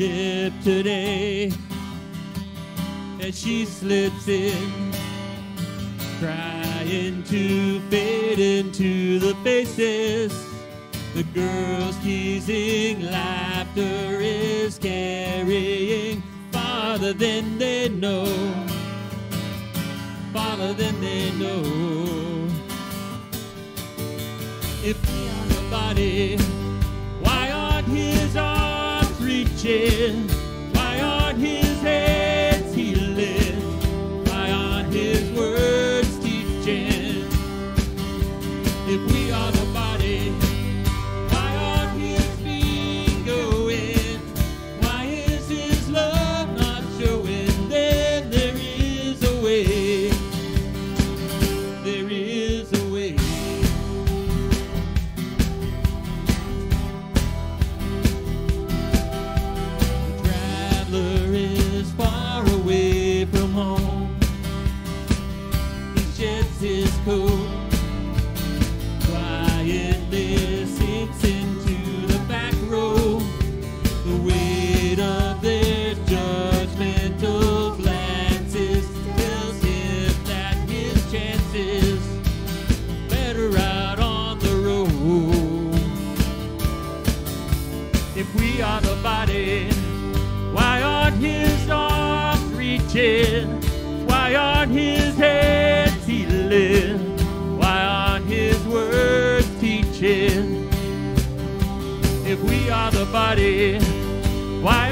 worship today as she slips in, trying to fade into the faces. The girls teasing laughter is carrying farther than they know, farther than they know. If we are the arms Why aren't his hands healing? Why aren't his words teaching? If we are the body, why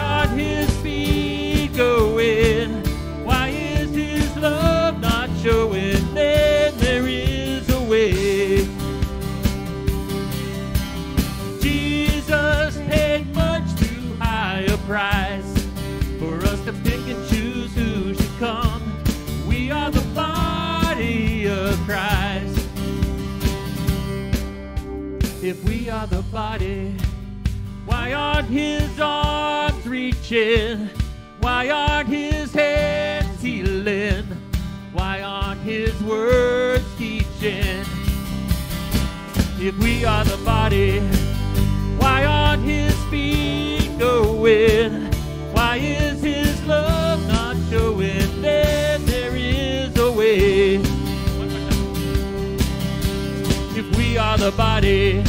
body, why aren't his arms reaching? Why aren't his hands healing? Why aren't his words teaching? If we are the body, why aren't his feet going? Why is his love not showing? Then there is a way. If we are the body,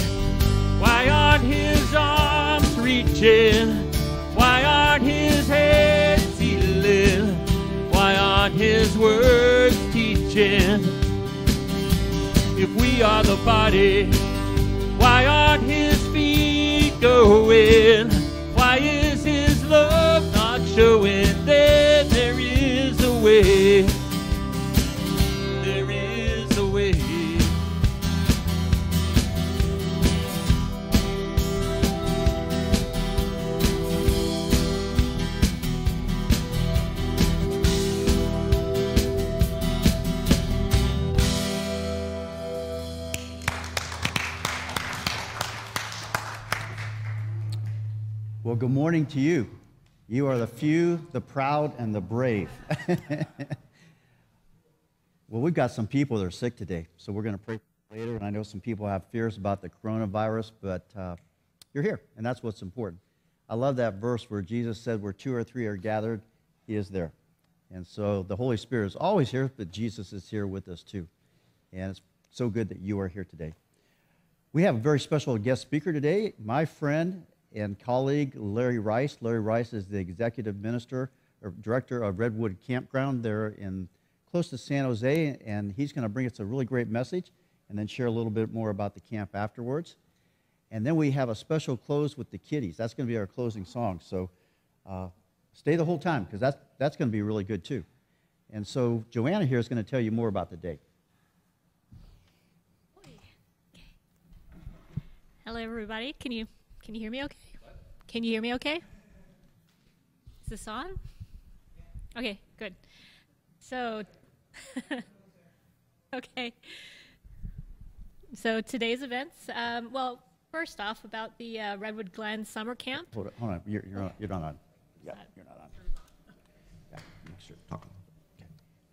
Why aren't his hands healing? Why aren't his words teaching? If we are the body, why aren't his feet going? Good morning to you. You are the few, the proud, and the brave. well, we've got some people that are sick today, so we're going to pray later. And I know some people have fears about the coronavirus, but uh, you're here, and that's what's important. I love that verse where Jesus said, Where two or three are gathered, he is there. And so the Holy Spirit is always here, but Jesus is here with us too. And it's so good that you are here today. We have a very special guest speaker today, my friend and colleague Larry Rice. Larry Rice is the executive minister or director of Redwood Campground there in close to San Jose, and he's going to bring us a really great message and then share a little bit more about the camp afterwards. And then we have a special close with the kiddies. That's going to be our closing song. So uh, stay the whole time because that's, that's going to be really good too. And so Joanna here is going to tell you more about the day. Hello, everybody. Can you can you hear me okay? Can you hear me okay? Is this on? Okay, good. So, okay. So today's events. Um, well, first off, about the uh, Redwood Glen Summer Camp. Hold on, hold on. You're, you're, not, you're not on. Yeah, you're not on. Yeah, make sure. Talk. Okay.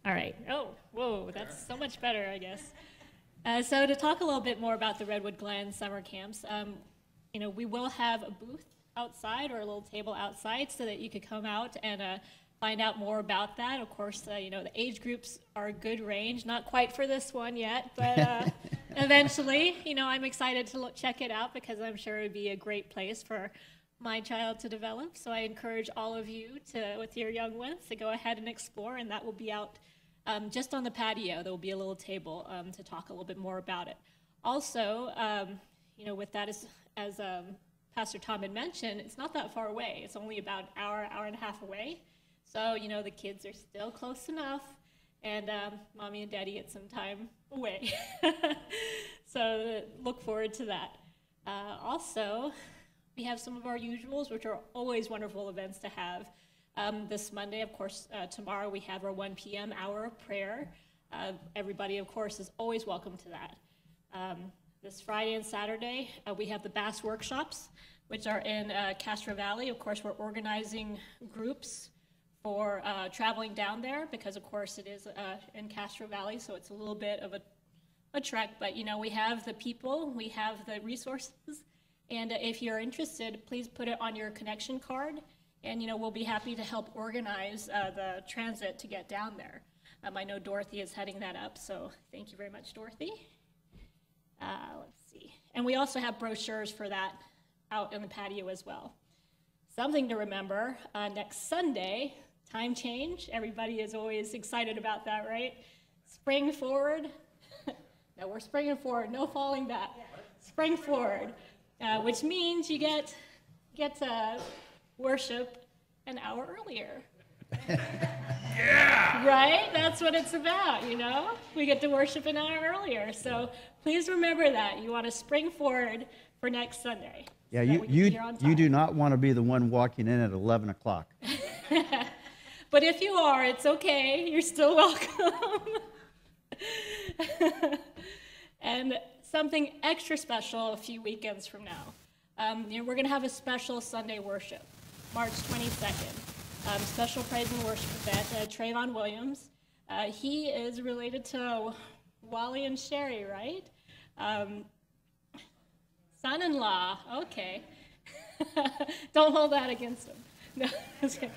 All right. Oh, whoa, that's so much better, I guess. Uh, so to talk a little bit more about the Redwood Glen summer camps, um, you know, we will have a booth outside or a little table outside so that you could come out and uh, find out more about that. Of course, uh, you know, the age groups are a good range. Not quite for this one yet, but uh, eventually, you know, I'm excited to look, check it out because I'm sure it would be a great place for my child to develop. So I encourage all of you to, with your young ones, to go ahead and explore, and that will be out um, just on the patio. There will be a little table um, to talk a little bit more about it. Also, um, you know, with that as as um, Pastor Tom had mentioned, it's not that far away. It's only about an hour, hour and a half away. So, you know, the kids are still close enough, and um, mommy and daddy get some time away. so, look forward to that. Uh, also, we have some of our usuals, which are always wonderful events to have. Um, this Monday, of course, uh, tomorrow we have our 1 p.m. hour of prayer. Uh, everybody, of course, is always welcome to that. Um, this Friday and Saturday, uh, we have the Bass workshops, which are in uh, Castro Valley. Of course, we're organizing groups for uh, traveling down there because, of course, it is uh, in Castro Valley, so it's a little bit of a, a trek. But, you know, we have the people, we have the resources, and uh, if you're interested, please put it on your connection card, and, you know, we'll be happy to help organize uh, the transit to get down there. Um, I know Dorothy is heading that up, so thank you very much, Dorothy. Uh, let's see. And we also have brochures for that out in the patio as well. Something to remember uh, next Sunday, time change. Everybody is always excited about that, right? Spring forward. no, we're springing forward, no falling back. Spring forward, uh, which means you get, get to worship an hour earlier. yeah! Right? That's what it's about, you know? We get to worship an hour earlier. So please remember that. You want to spring forward for next Sunday. Yeah, you, you, you do not want to be the one walking in at 11 o'clock. but if you are, it's okay. You're still welcome. and something extra special a few weekends from now. Um, you know, we're going to have a special Sunday worship, March 22nd. Um, special praise and worship event. Uh, Trayvon Williams. Uh, he is related to Wally and Sherry, right? Um, Son in law, okay. Don't hold that against him. No, okay.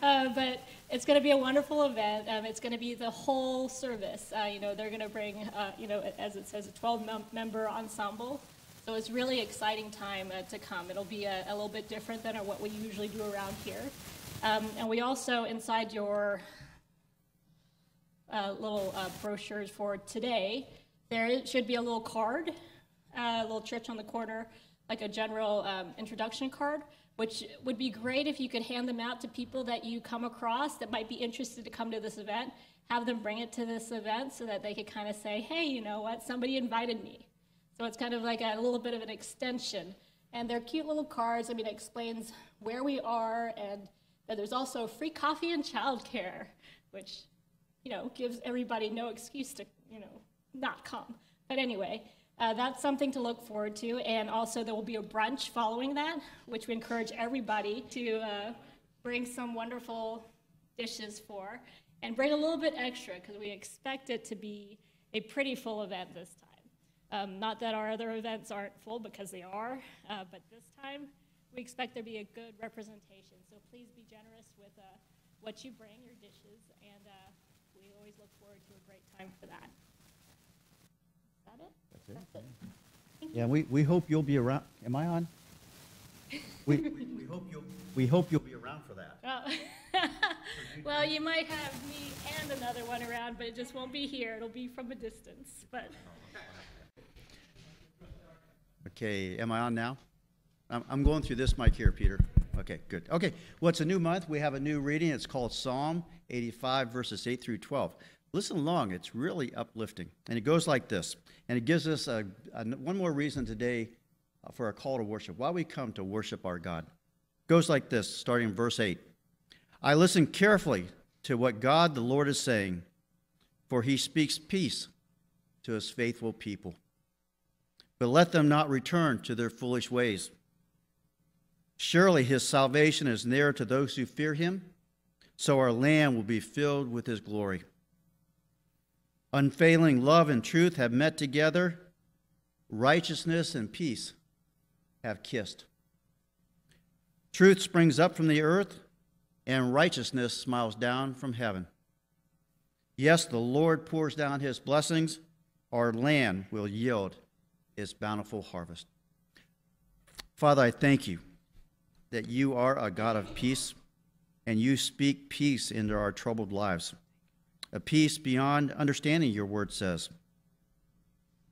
Uh, but it's going to be a wonderful event. Um, it's going to be the whole service. Uh, you know, they're going to bring, uh, you know, as it says, a 12-member ensemble. So it's really exciting time uh, to come. It'll be a, a, little bit different than what we usually do around here. Um, and we also, inside your uh, little uh, brochures for today, there should be a little card a little church on the corner, like a general um, introduction card, which would be great if you could hand them out to people that you come across that might be interested to come to this event. Have them bring it to this event so that they could kind of say, hey, you know what, somebody invited me. So it's kind of like a little bit of an extension. And they're cute little cards. I mean, it explains where we are and that there's also free coffee and childcare, which, you know, gives everybody no excuse to, you know, not come. But anyway, uh, that's something to look forward to. And also, there will be a brunch following that, which we encourage everybody to uh, bring some wonderful dishes for and bring a little bit extra because we expect it to be a pretty full event this time. Um, not that our other events aren't full because they are, uh, but this time we expect there to be a good representation. So please be generous with uh, what you bring, your dishes, and uh, we always look forward to a great time for that. Is it? That's it. Yeah, we, we hope you'll be around. Am I on? We, we, we hope you'll, we hope you'll be around for that. Oh. well, you might have me and another one around, but it just won't be here. It'll be from a distance. But Okay, am I on now? I'm, I'm going through this mic here, Peter. Okay, good. Okay, well, it's a new month. We have a new reading. It's called Psalm 85, verses 8 through 12. Listen along, it's really uplifting. And it goes like this, and it gives us a, a, one more reason today uh, for a call to worship, why we come to worship our God. It goes like this, starting in verse 8. I listen carefully to what God the Lord is saying, for he speaks peace to his faithful people. But let them not return to their foolish ways. Surely his salvation is near to those who fear him, so our land will be filled with his glory. Unfailing love and truth have met together, righteousness and peace have kissed. Truth springs up from the earth, and righteousness smiles down from heaven. Yes, the Lord pours down his blessings. Our land will yield its bountiful harvest. Father, I thank you that you are a God of peace and you speak peace into our troubled lives, a peace beyond understanding, your word says.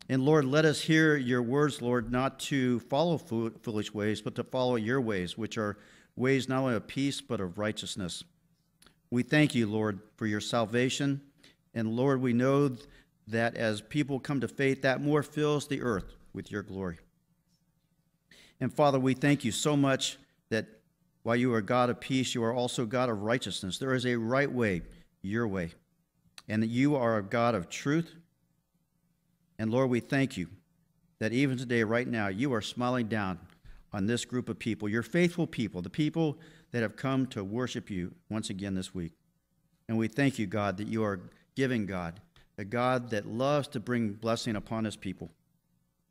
And Lord, let us hear your words, Lord, not to follow foolish ways, but to follow your ways, which are ways not only of peace, but of righteousness. We thank you, Lord, for your salvation. And Lord, we know that as people come to faith, that more fills the earth with your glory. And Father, we thank you so much that while you are God of peace, you are also God of righteousness. There is a right way, your way, and that you are a God of truth and Lord, we thank you that even today, right now, you are smiling down on this group of people, your faithful people, the people that have come to worship you once again this week. And we thank you, God, that you are giving God, a God that loves to bring blessing upon his people.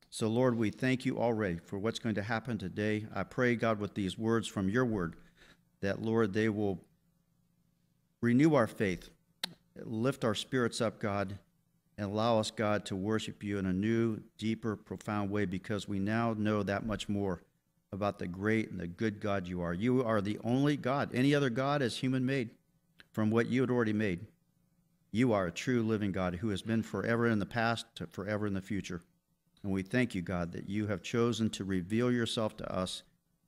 So, Lord, we thank you already for what's going to happen today. I pray, God, with these words from your word, that, Lord, they will renew our faith, lift our spirits up, God, and allow us, God, to worship you in a new, deeper, profound way because we now know that much more about the great and the good God you are. You are the only God. Any other God is human made from what you had already made. You are a true living God who has been forever in the past to forever in the future. And we thank you, God, that you have chosen to reveal yourself to us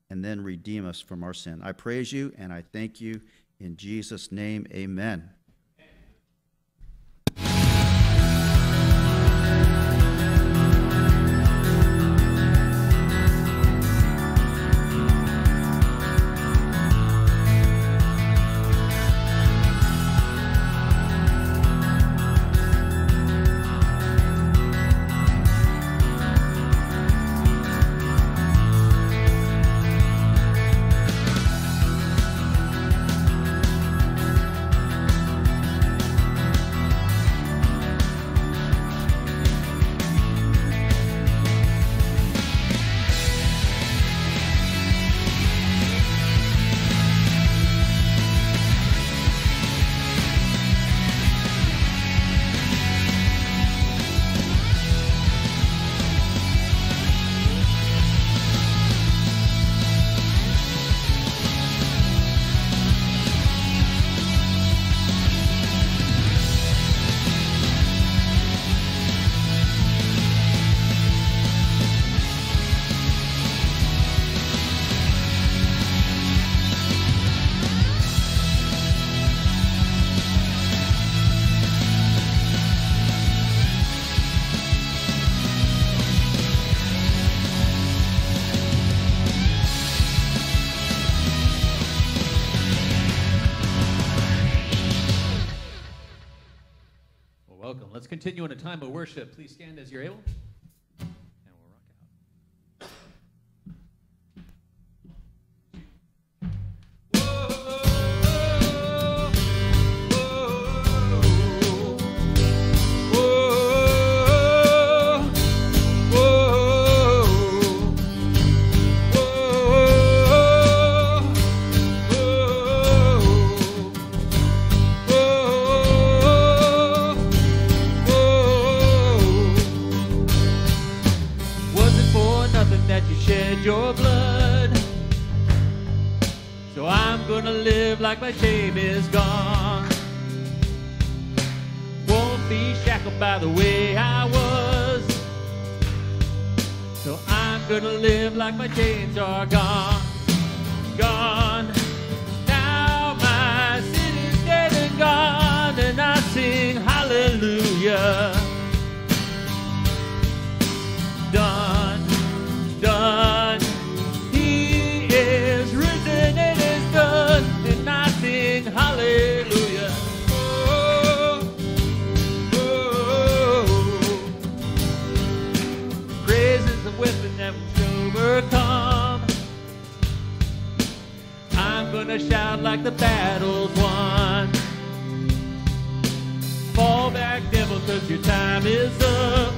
and then redeem us from our sin. I praise you and I thank you. In Jesus' name, amen. Continue in a time of worship. Please stand as you're able. cause your time is up.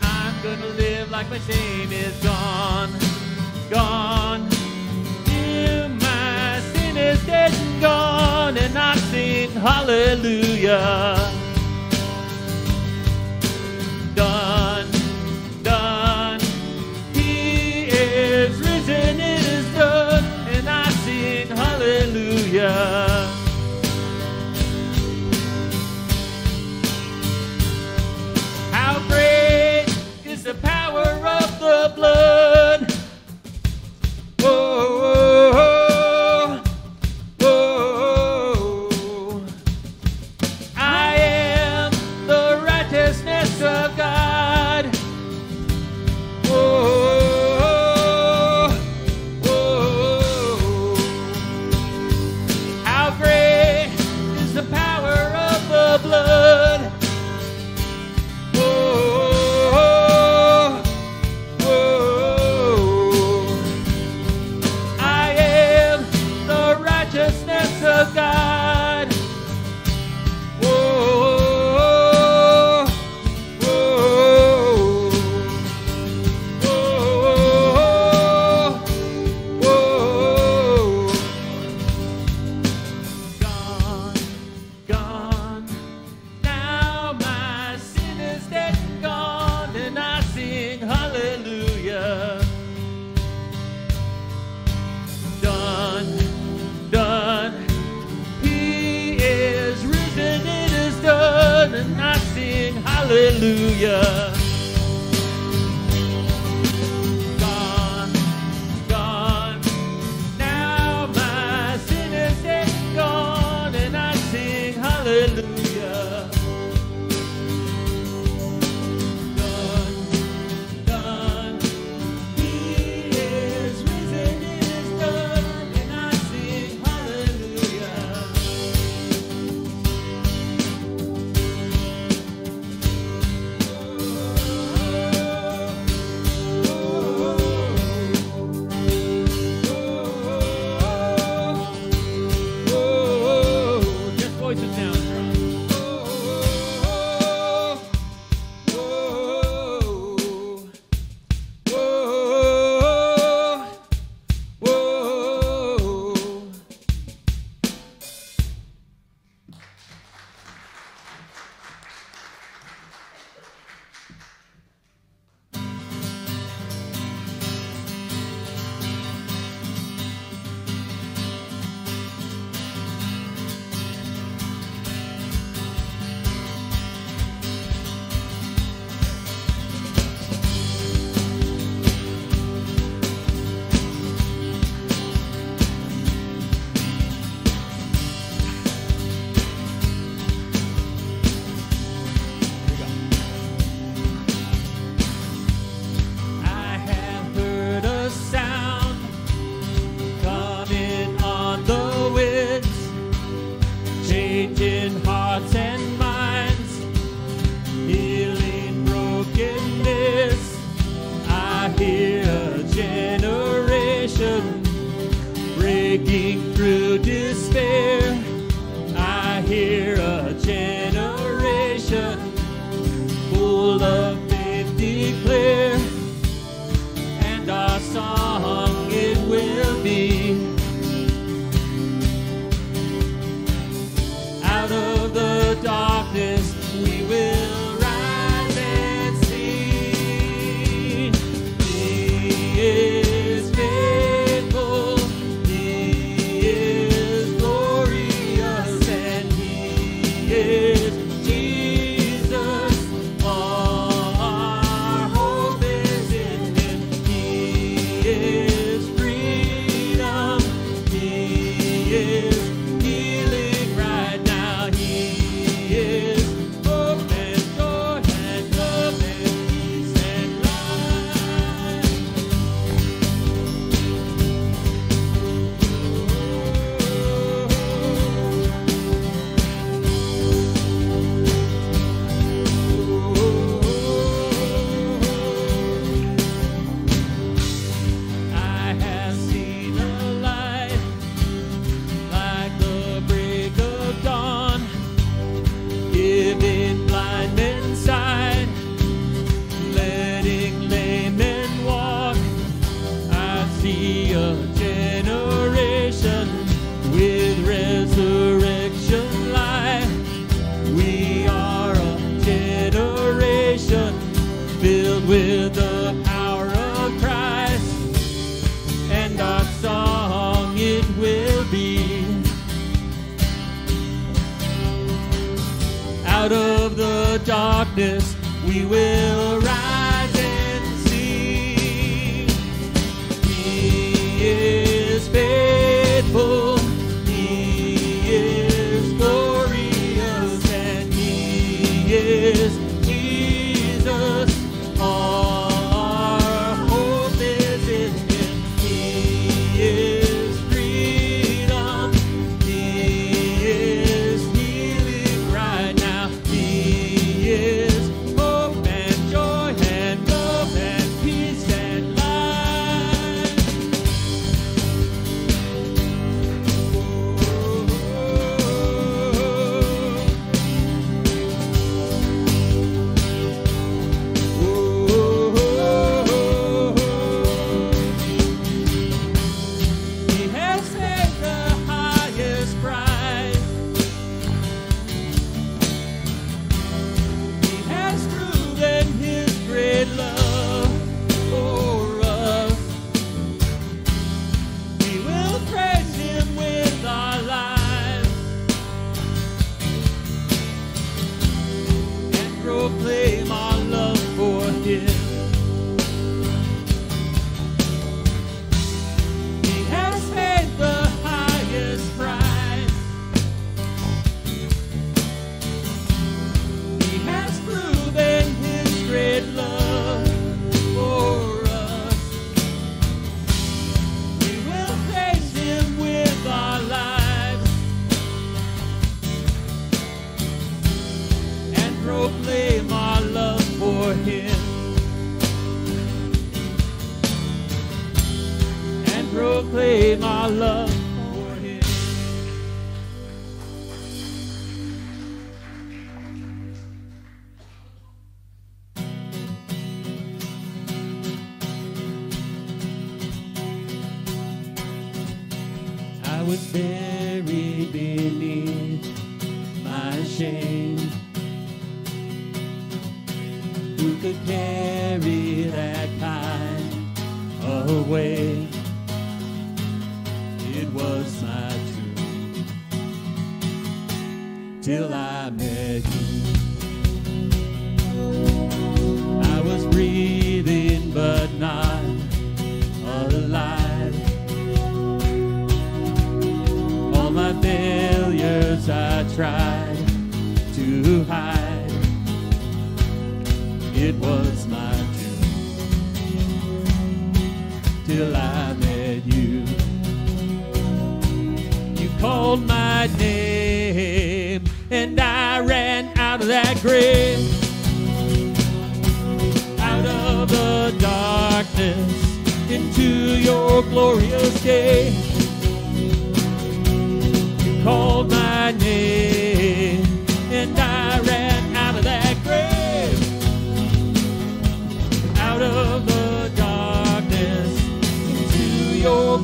I'm gonna live like my shame is gone, gone. Till my sin is dead and gone, and I sing hallelujah. Of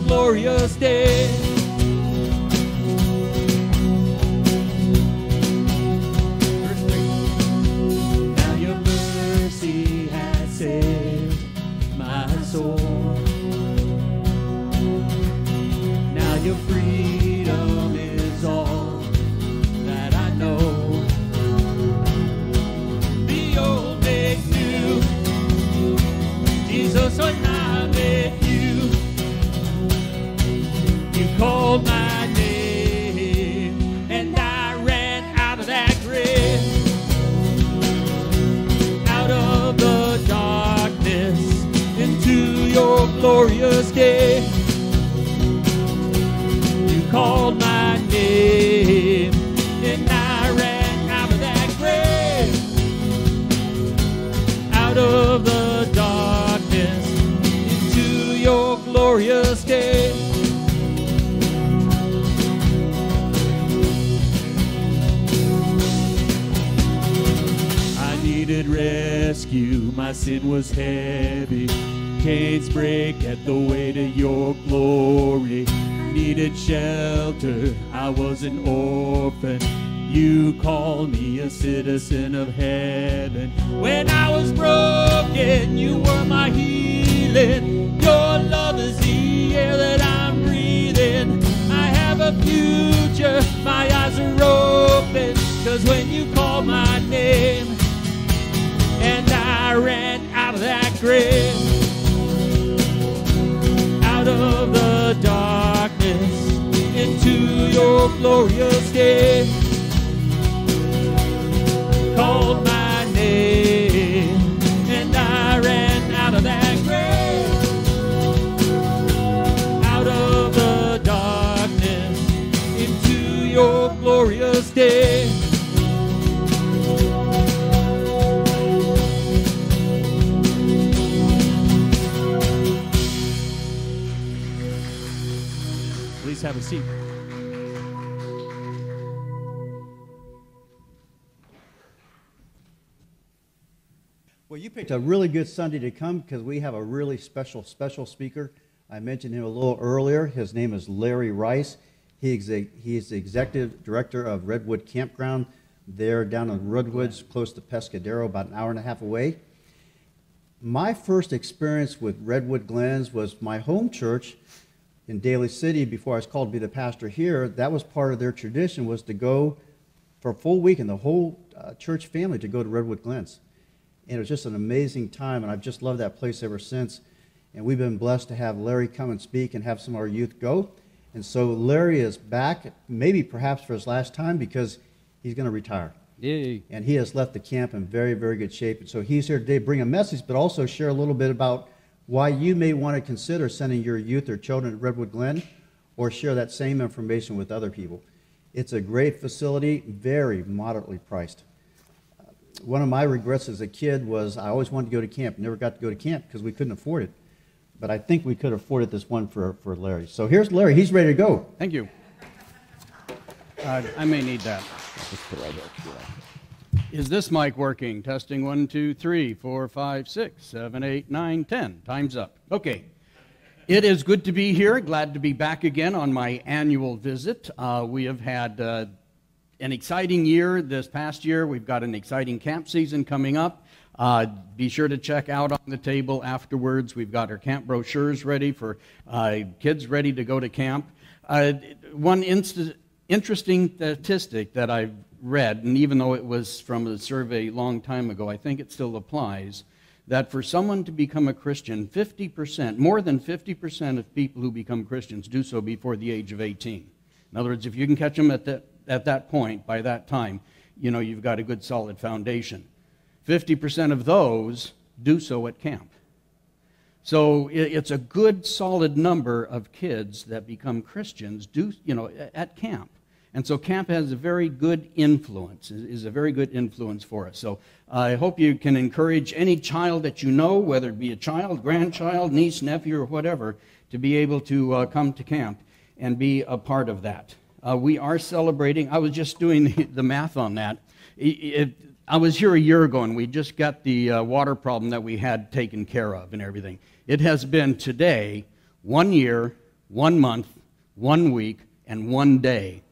glorious day. glorious day. You called my name, and I ran out of that grave, out of the darkness into your glorious day. I needed rescue, my sin was heavy barricades break at the weight of your glory. Needed shelter, I was an orphan. You called me a citizen of heaven. When I was broken, you were my healing. Your love is the air that I'm breathing. I have a future, my eyes are open. Cause when you call my name, and I ran out of that grave of the darkness into your glorious day. Called my name, and I ran out of that grave. Out of the darkness into your glorious day. Seat. Well, you picked a really good Sunday to come because we have a really special, special speaker. I mentioned him a little earlier. His name is Larry Rice. He, he is the executive director of Redwood Campground there down in Redwoods, close to Pescadero, about an hour and a half away. My first experience with Redwood Glens was my home church in Daly City before I was called to be the pastor here. That was part of their tradition was to go for a full week and the whole uh, church family to go to Redwood Glens. And it was just an amazing time, and I've just loved that place ever since. And we've been blessed to have Larry come and speak and have some of our youth go. And so Larry is back, maybe perhaps for his last time, because he's going to retire. Yay. And he has left the camp in very, very good shape. And so he's here today to bring a message, but also share a little bit about why you may want to consider sending your youth or children to Redwood Glen or share that same information with other people. It's a great facility, very moderately priced one of my regrets as a kid was I always wanted to go to camp. Never got to go to camp because we couldn't afford it. But I think we could afford it this one for, for Larry. So here's Larry. He's ready to go. Thank you. Uh, I may need that. Is this mic working? Testing one, two, three, four, five, six, seven, eight, nine, ten. Time's up. Okay. It is good to be here. Glad to be back again on my annual visit. Uh, we have had uh, an exciting year this past year. We've got an exciting camp season coming up. Uh, be sure to check out on the table afterwards. We've got our camp brochures ready for uh, kids ready to go to camp. Uh, one interesting statistic that I've read, and even though it was from a survey a long time ago, I think it still applies that for someone to become a Christian, 50%, more than 50% of people who become Christians do so before the age of 18. In other words, if you can catch them at that, at that point, by that time, you know you've got a good solid foundation. 50% of those do so at camp. So it's a good solid number of kids that become Christians do, you know, at camp. And so camp has a very good influence, is a very good influence for us. So I hope you can encourage any child that you know, whether it be a child, grandchild, niece, nephew, or whatever, to be able to uh, come to camp and be a part of that. Uh, we are celebrating, I was just doing the, math on that. It, it, I was here a year ago and we just got the uh, water problem that we had taken care of and everything. It has been today one year, one month, one week, and one day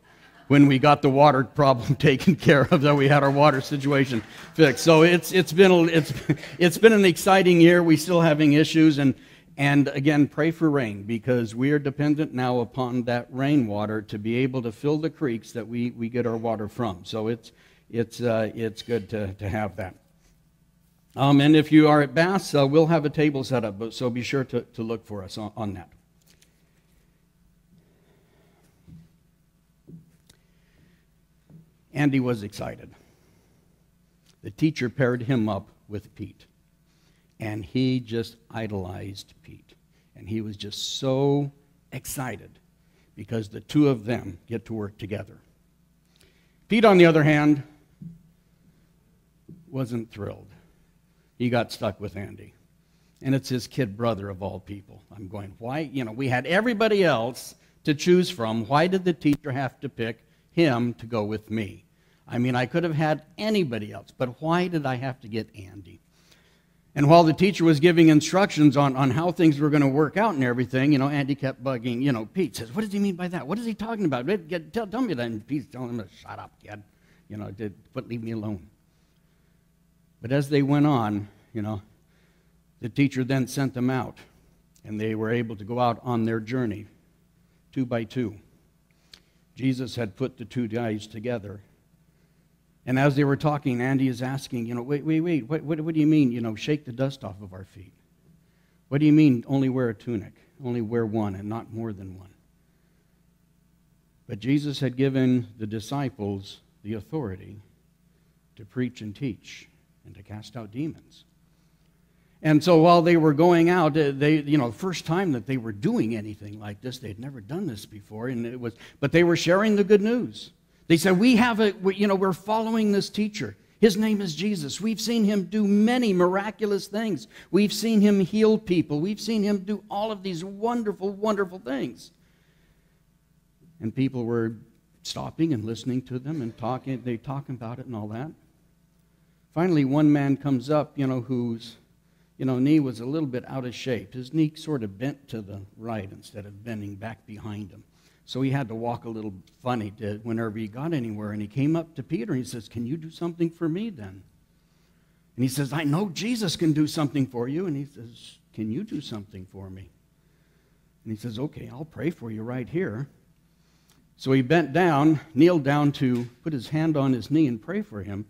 when we got the water problem taken care of, that we had our water situation fixed. So it's, it's, been, a, it's, it's been an exciting year. We're still having issues. And, and again, pray for rain because we are dependent now upon that rainwater to be able to fill the creeks that we, we get our water from. So it's, it's, uh, it's good to, to have that. Um, and if you are at Bass, uh, we'll have a table set up, so be sure to, to look for us on, on that. Andy was excited. The teacher paired him up with Pete, and he just idolized Pete. And he was just so excited because the two of them get to work together. Pete, on the other hand, wasn't thrilled. He got stuck with Andy. And it's his kid brother of all people. I'm going, why? You know, we had everybody else to choose from. Why did the teacher have to pick him to go with me? I mean, I could have had anybody else, but why did I have to get Andy? And while the teacher was giving instructions on, on how things were going to work out and everything, you know, Andy kept bugging, you know, Pete says, What does he mean by that? What is he talking about? Tell, tell me that. And Pete's telling him, Shut up, kid. You know, did, but leave me alone. But as they went on, you know, the teacher then sent them out, and they were able to go out on their journey, two by two. Jesus had put the two guys together and as they were talking, Andy is asking, you know, wait, wait, wait, what, what, what do you mean, you know, shake the dust off of our feet? What do you mean only wear a tunic, only wear one and not more than one? But Jesus had given the disciples the authority to preach and teach and to cast out demons. And so while they were going out, uh, they, you know, the first time that they were doing anything like this, they'd never done this before, and it was, but they were sharing the good news. They said, "We have a, we, you know, we're following this teacher. His name is Jesus. We've seen him do many miraculous things. We've seen him heal people. We've seen him do all of these wonderful, wonderful things." And people were stopping and listening to them and talking. They talking about it and all that. Finally, one man comes up, you know, whose, you know, knee was a little bit out of shape. His knee sort of bent to the right instead of bending back behind him. So he had to walk a little funny to, whenever he got anywhere. And he came up to Peter and he says, Can you do something for me then? And he says, I know Jesus can do something for you. And he says, Can you do something for me? And he says, Okay, I'll pray for you right here. So he bent down, kneeled down to put his hand on his knee and pray for him.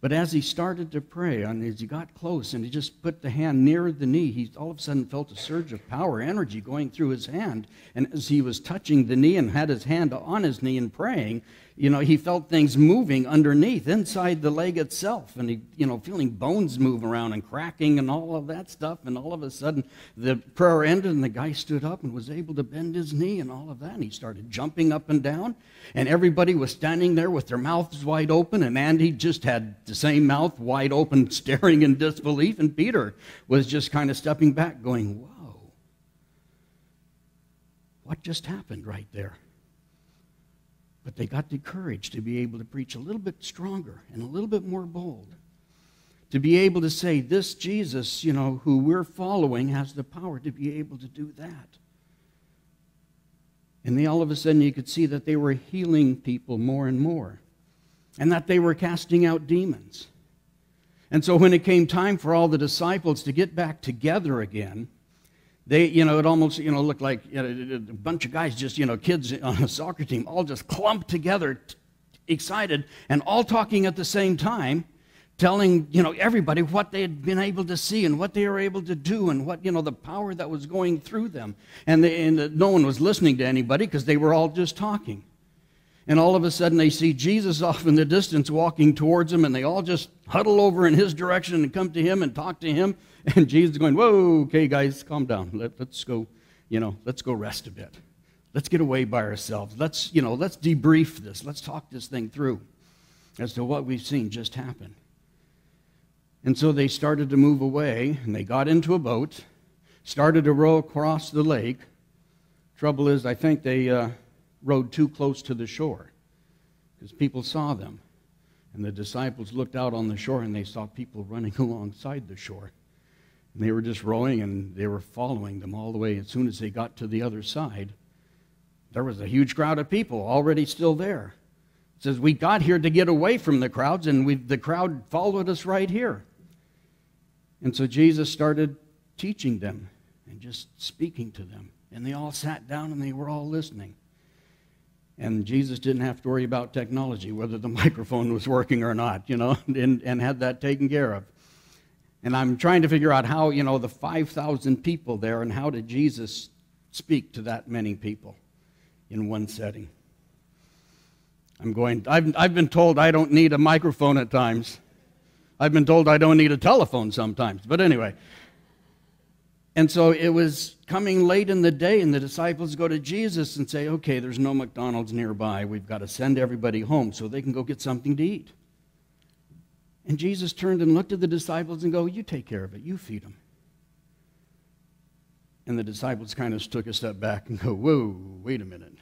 But as he started to pray, and as he got close and he just put the hand near the knee, he all of a sudden felt a surge of power, energy going through his hand. And as he was touching the knee and had his hand on his knee and praying, you know, he felt things moving underneath, inside the leg itself, and he, you know, feeling bones move around and cracking and all of that stuff. And all of a sudden, the prayer ended, and the guy stood up and was able to bend his knee and all of that. And he started jumping up and down, and everybody was standing there with their mouths wide open, and Andy just had the same mouth wide open, staring in disbelief, and Peter was just kind of stepping back, going, "Whoa, what just happened right there?" But they got the courage to be able to preach a little bit stronger and a little bit more bold. To be able to say, this Jesus, you know, who we're following, has the power to be able to do that. And they, all of a sudden you could see that they were healing people more and more, and that they were casting out demons. And so when it came time for all the disciples to get back together again, they, you know, it almost, you know, looked like you know, a bunch of guys, just, you know, kids on a soccer team, all just clumped together, t- excited, and all talking at the same time, telling, you know, everybody what they had been able to see and what they were able to do and what, you know, the power that was going through them. And, they, and uh, no one was listening to anybody because they were all just talking. And all of a sudden, they see Jesus off in the distance walking towards them, and they all just huddle over in his direction and come to him and talk to him. And Jesus is going, Whoa, okay, guys, calm down. Let, let's go, you know, let's go rest a bit. Let's get away by ourselves. Let's, you know, let's debrief this. Let's talk this thing through as to what we've seen just happen. And so they started to move away, and they got into a boat, started to row across the lake. Trouble is, I think they. Uh, rowed too close to the shore because people saw them. And the disciples looked out on the shore and they saw people running alongside the shore. And they were just rowing and they were following them all the way. As soon as they got to the other side, there was a huge crowd of people already still there. It says, We got here to get away from the crowds, and we, the crowd followed us right here. And so Jesus started teaching them and just speaking to them. And they all sat down and they were all listening. And Jesus didn't have to worry about technology, whether the microphone was working or not, you know, and, and had that taken care of. And I'm trying to figure out how, you know, the 5,000 people there and how did Jesus speak to that many people in one setting. I'm going, I've, I've been told I don't need a microphone at times. I've been told I don't need a telephone sometimes. But anyway, and so it was coming late in the day, and the disciples go to Jesus and say, Okay, there's no McDonald's nearby. We've got to send everybody home so they can go get something to eat. And Jesus turned and looked at the disciples and go, You take care of it. You feed them. And the disciples kind of took a step back and go, Whoa, wait a minute.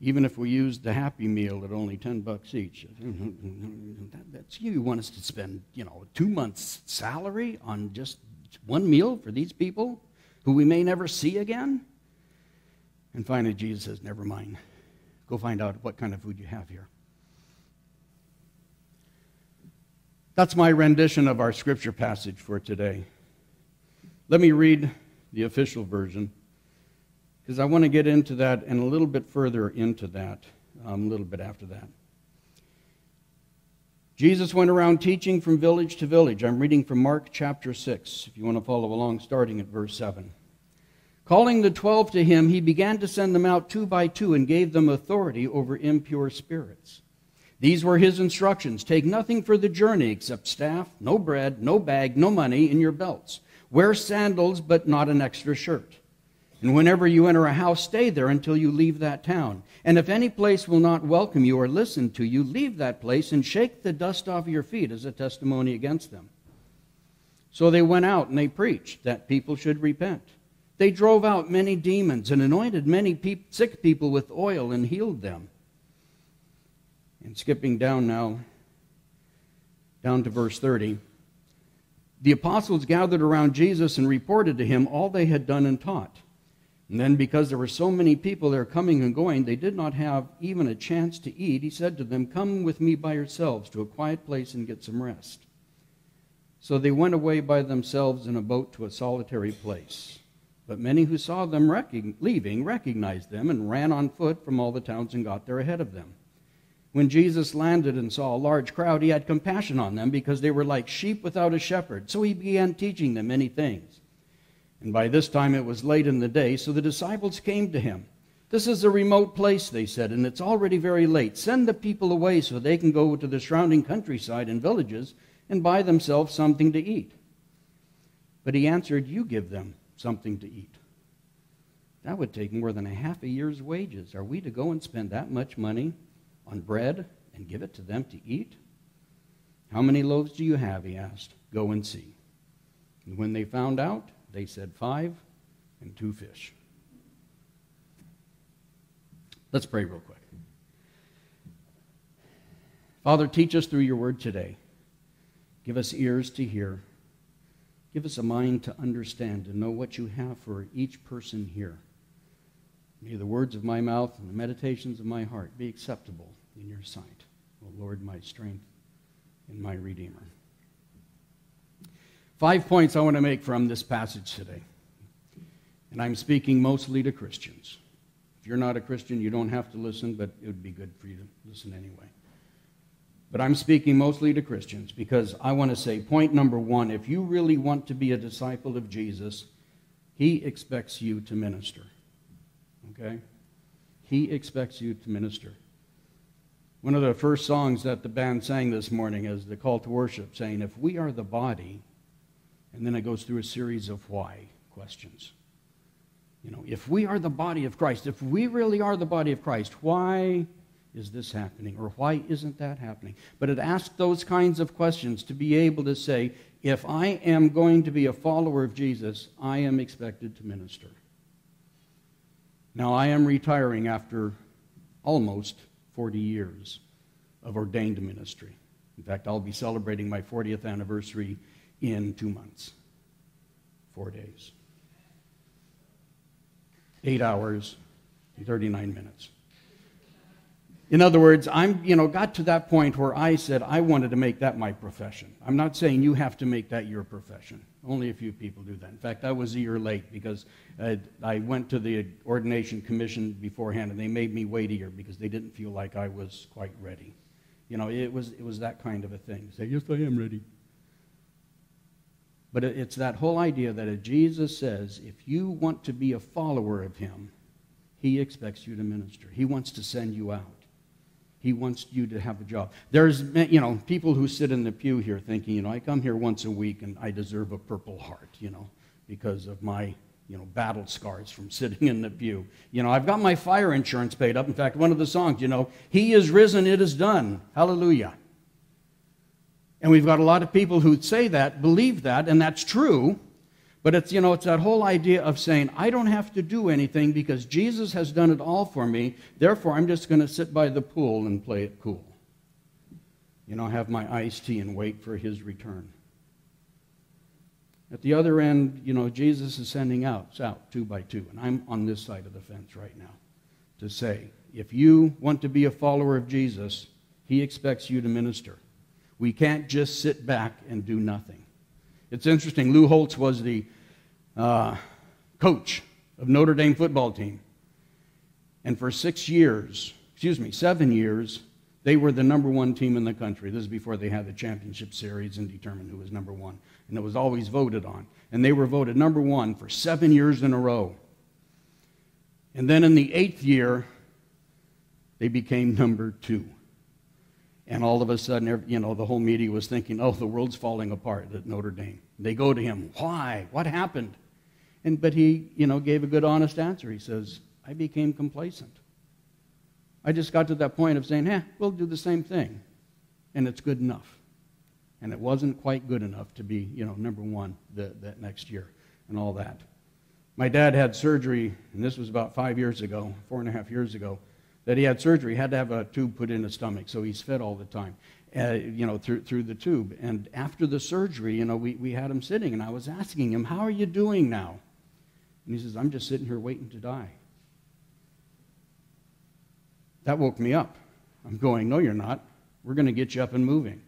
Even if we used the Happy Meal at only 10 bucks each, that's you. You want us to spend, you know, two months' salary on just one meal for these people who we may never see again? And finally, Jesus says, Never mind. Go find out what kind of food you have here. That's my rendition of our scripture passage for today. Let me read the official version because I want to get into that and a little bit further into that um, a little bit after that. Jesus went around teaching from village to village. I'm reading from Mark chapter 6, if you want to follow along, starting at verse 7. Calling the twelve to him, he began to send them out two by two and gave them authority over impure spirits. These were his instructions Take nothing for the journey except staff, no bread, no bag, no money in your belts. Wear sandals, but not an extra shirt. And whenever you enter a house, stay there until you leave that town. And if any place will not welcome you or listen to you, leave that place and shake the dust off your feet as a testimony against them. So they went out and they preached that people should repent. They drove out many demons and anointed many pe- sick people with oil and healed them. And skipping down now, down to verse 30, the apostles gathered around Jesus and reported to him all they had done and taught. And then, because there were so many people there coming and going, they did not have even a chance to eat. He said to them, Come with me by yourselves to a quiet place and get some rest. So they went away by themselves in a boat to a solitary place. But many who saw them leaving recognized them and ran on foot from all the towns and got there ahead of them. When Jesus landed and saw a large crowd, he had compassion on them because they were like sheep without a shepherd. So he began teaching them many things. And by this time it was late in the day, so the disciples came to him. This is a remote place, they said, and it's already very late. Send the people away so they can go to the surrounding countryside and villages and buy themselves something to eat. But he answered, You give them something to eat. That would take more than a half a year's wages. Are we to go and spend that much money on bread and give it to them to eat? How many loaves do you have? He asked. Go and see. And when they found out, they said five and two fish. Let's pray real quick. Father, teach us through your word today. Give us ears to hear. Give us a mind to understand and know what you have for each person here. May the words of my mouth and the meditations of my heart be acceptable in your sight. O Lord, my strength and my Redeemer. Five points I want to make from this passage today. And I'm speaking mostly to Christians. If you're not a Christian, you don't have to listen, but it would be good for you to listen anyway. But I'm speaking mostly to Christians because I want to say point number one if you really want to be a disciple of Jesus, he expects you to minister. Okay? He expects you to minister. One of the first songs that the band sang this morning is the call to worship, saying, If we are the body, and then it goes through a series of why questions. You know, if we are the body of Christ, if we really are the body of Christ, why is this happening? Or why isn't that happening? But it asks those kinds of questions to be able to say, if I am going to be a follower of Jesus, I am expected to minister. Now, I am retiring after almost 40 years of ordained ministry. In fact, I'll be celebrating my 40th anniversary in two months, four days, eight hours, and 39 minutes. In other words, I'm, you know, got to that point where I said I wanted to make that my profession. I'm not saying you have to make that your profession. Only a few people do that. In fact, I was a year late because uh, I went to the ordination commission beforehand and they made me wait a year because they didn't feel like I was quite ready. You know, it was, it was that kind of a thing. Say, yes, I am ready. But it's that whole idea that if Jesus says if you want to be a follower of him, he expects you to minister. He wants to send you out. He wants you to have a job. There's, you know, people who sit in the pew here thinking, you know, I come here once a week and I deserve a purple heart, you know, because of my, you know, battle scars from sitting in the pew. You know, I've got my fire insurance paid up. In fact, one of the songs, you know, He is risen, it is done. Hallelujah. And we've got a lot of people who say that, believe that, and that's true. But it's, you know, it's that whole idea of saying, I don't have to do anything because Jesus has done it all for me. Therefore, I'm just going to sit by the pool and play it cool. You know, have my iced tea and wait for his return. At the other end, you know, Jesus is sending out, out two by two. And I'm on this side of the fence right now to say, if you want to be a follower of Jesus, he expects you to minister. We can't just sit back and do nothing. It's interesting. Lou Holtz was the uh, coach of Notre Dame football team. And for six years, excuse me, seven years, they were the number one team in the country. This is before they had the championship series and determined who was number one. And it was always voted on. And they were voted number one for seven years in a row. And then in the eighth year, they became number two. And all of a sudden, you know, the whole media was thinking, oh, the world's falling apart at Notre Dame. They go to him, why? What happened? And, but he, you know, gave a good, honest answer. He says, I became complacent. I just got to that point of saying, eh, we'll do the same thing. And it's good enough. And it wasn't quite good enough to be, you know, number one the, that next year and all that. My dad had surgery, and this was about five years ago, four and a half years ago, that he had surgery. He had to have a tube put in his stomach, so he's fed all the time, uh, you know, through, through the tube. And after the surgery, you know, we, we had him sitting, and I was asking him, How are you doing now? And he says, I'm just sitting here waiting to die. That woke me up. I'm going, No, you're not. We're going to get you up and moving.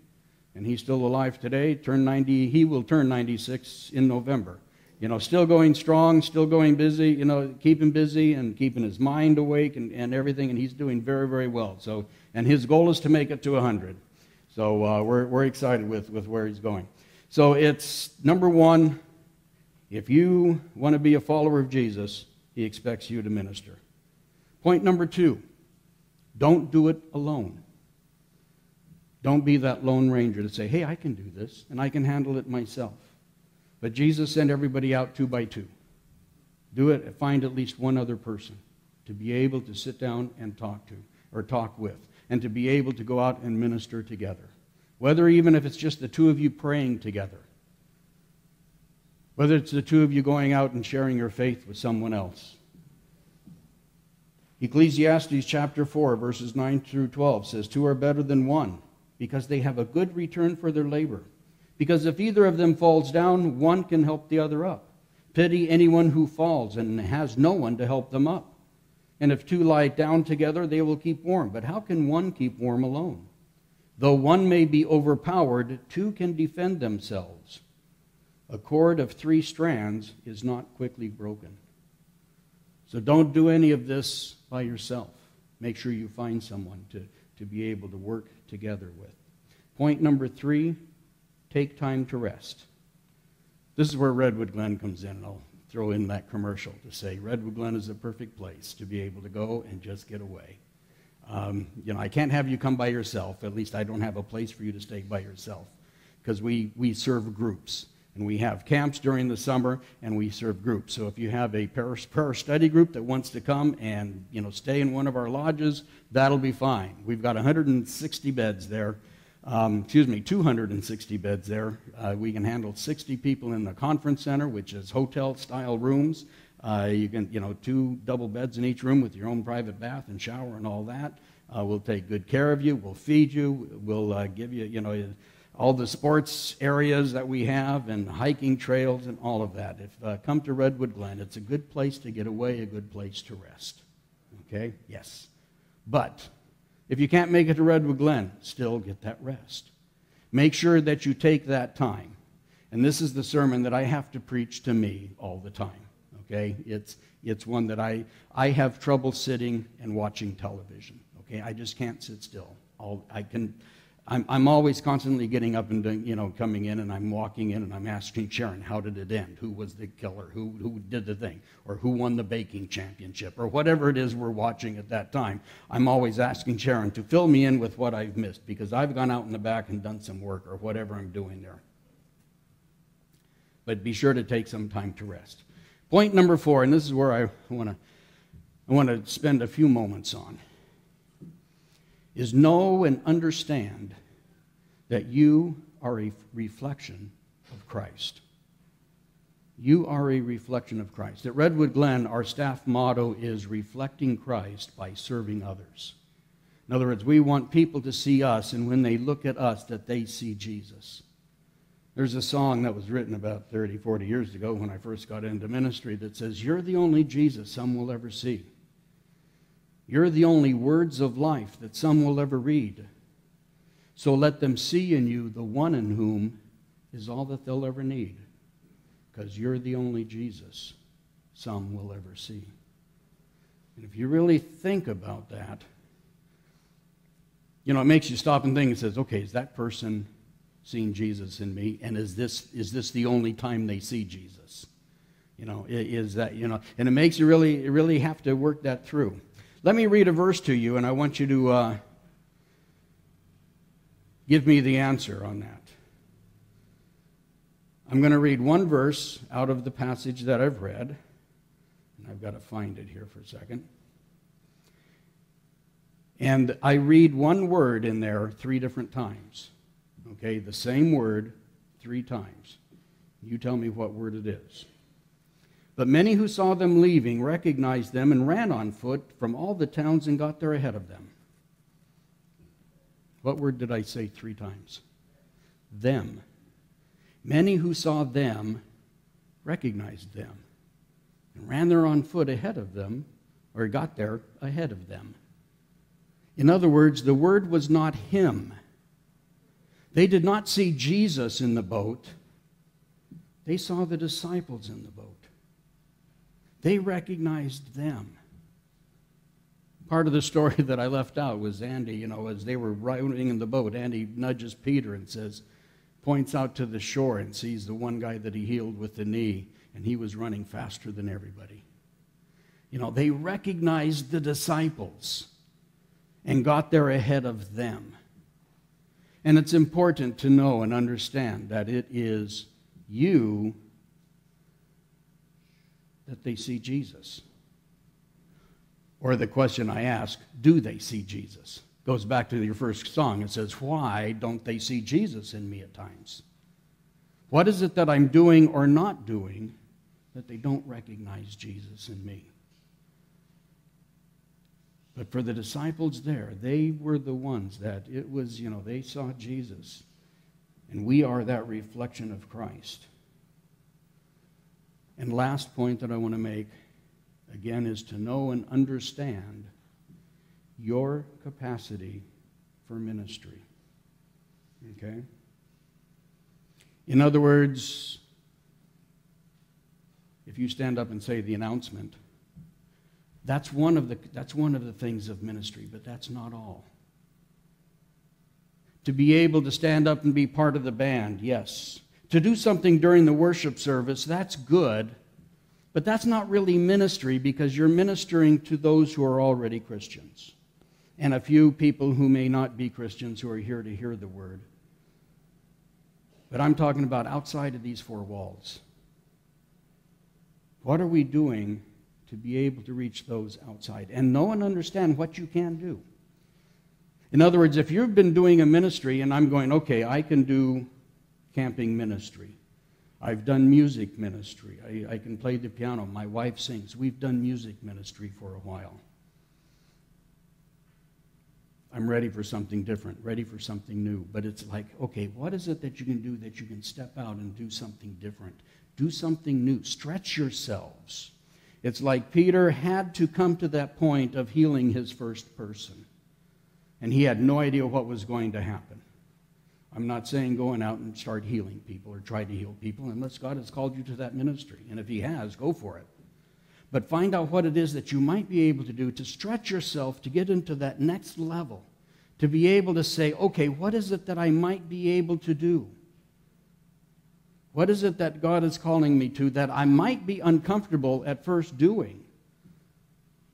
And he's still alive today. Turned 90, he will turn 96 in November you know, still going strong, still going busy, you know, keeping busy and keeping his mind awake and, and everything, and he's doing very, very well. So, and his goal is to make it to 100. So uh, we're, we're excited with, with where he's going. So it's number one, if you want to be a follower of Jesus, he expects you to minister. Point number two, don't do it alone. Don't be that lone ranger to say, hey, I can do this and I can handle it myself. But Jesus sent everybody out two by two. Do it, find at least one other person to be able to sit down and talk to or talk with, and to be able to go out and minister together. Whether even if it's just the two of you praying together, whether it's the two of you going out and sharing your faith with someone else. Ecclesiastes chapter 4, verses 9 through 12 says, Two are better than one because they have a good return for their labor. Because if either of them falls down, one can help the other up. Pity anyone who falls and has no one to help them up. And if two lie down together, they will keep warm. But how can one keep warm alone? Though one may be overpowered, two can defend themselves. A cord of three strands is not quickly broken. So don't do any of this by yourself. Make sure you find someone to, to be able to work together with. Point number three take time to rest. This is where Redwood Glen comes in, and I'll throw in that commercial to say Redwood Glen is a perfect place to be able to go and just get away. Um, you know, I can't have you come by yourself. At least I don't have a place for you to stay by yourself because we, we serve groups. And we have camps during the summer, and we serve groups. So if you have a prayer study group that wants to come and you know stay in one of our lodges, that'll be fine. We've got 160 beds there, um, excuse me, 260 beds there. Uh, we can handle 60 people in the conference center, which is hotel style rooms. Uh, you can, you know, two double beds in each room with your own private bath and shower and all that. Uh, we'll take good care of you. We'll feed you. We'll uh, give you, you know, all the sports areas that we have and hiking trails and all of that. If uh, come to Redwood Glen, it's a good place to get away, a good place to rest. Okay? Yes. But if you can't make it to Redwood Glen, still get that rest. Make sure that you take that time. And this is the sermon that I have to preach to me all the time. Okay? It's, it's one that I, I have trouble sitting and watching television. Okay? I just can't sit still. I'll, I can I'm, I'm always constantly getting up and doing, you know, coming in and I'm walking in and I'm asking Sharon, how did it end? Who was the killer? Who, who did the thing? Or who won the baking championship? Or whatever it is we're watching at that time. I'm always asking Sharon to fill me in with what I've missed because I've gone out in the back and done some work or whatever I'm doing there. But be sure to take some time to rest. Point number four, and this is where I want to I want to spend a few moments on is know and understand that you are a reflection of Christ. You are a reflection of Christ. At Redwood Glen, our staff motto is reflecting Christ by serving others. In other words, we want people to see us, and when they look at us, that they see Jesus. There's a song that was written about 30, 40 years ago when I first got into ministry that says, You're the only Jesus some will ever see. You're the only words of life that some will ever read. So let them see in you the one in whom is all that they'll ever need. Because you're the only Jesus some will ever see. And if you really think about that, you know, it makes you stop and think and says, okay, is that person seeing Jesus in me? And is this, is this the only time they see Jesus? You know, is that, you know, and it makes you really, really have to work that through. Let me read a verse to you, and I want you to uh, give me the answer on that. I'm going to read one verse out of the passage that I've read, and I've got to find it here for a second. And I read one word in there three different times. Okay, the same word three times. You tell me what word it is. But many who saw them leaving recognized them and ran on foot from all the towns and got there ahead of them. What word did I say three times? Them. Many who saw them recognized them and ran there on foot ahead of them, or got there ahead of them. In other words, the word was not him. They did not see Jesus in the boat, they saw the disciples in the boat. They recognized them. Part of the story that I left out was Andy, you know, as they were riding in the boat, Andy nudges Peter and says, points out to the shore and sees the one guy that he healed with the knee, and he was running faster than everybody. You know, they recognized the disciples and got there ahead of them. And it's important to know and understand that it is you that they see Jesus. Or the question I ask, do they see Jesus? Goes back to your first song. It says, Why don't they see Jesus in me at times? What is it that I'm doing or not doing that they don't recognize Jesus in me? But for the disciples there, they were the ones that it was, you know, they saw Jesus. And we are that reflection of Christ. And last point that I want to make, again, is to know and understand your capacity for ministry. Okay? In other words, if you stand up and say the announcement, that's one of the, that's one of the things of ministry, but that's not all. To be able to stand up and be part of the band, yes. To do something during the worship service, that's good, but that's not really ministry because you're ministering to those who are already Christians and a few people who may not be Christians who are here to hear the word. But I'm talking about outside of these four walls. What are we doing to be able to reach those outside and know and understand what you can do? In other words, if you've been doing a ministry and I'm going, okay, I can do camping ministry. I've done music ministry. I, I, can play the piano. My wife sings. We've done music ministry for a while. I'm ready for something different, ready for something new. But it's like, okay, what is it that you can do that you can step out and do something different? Do something new. Stretch yourselves. It's like Peter had to come to that point of healing his first person. And he had no idea what was going to happen. I'm not saying going out and start healing people or try to heal people unless God has called you to that ministry. And if He has, go for it. But find out what it is that you might be able to do to stretch yourself to get into that next level, to be able to say, okay, what is it that I might be able to do? What is it that God is calling me to that I might be uncomfortable at first doing,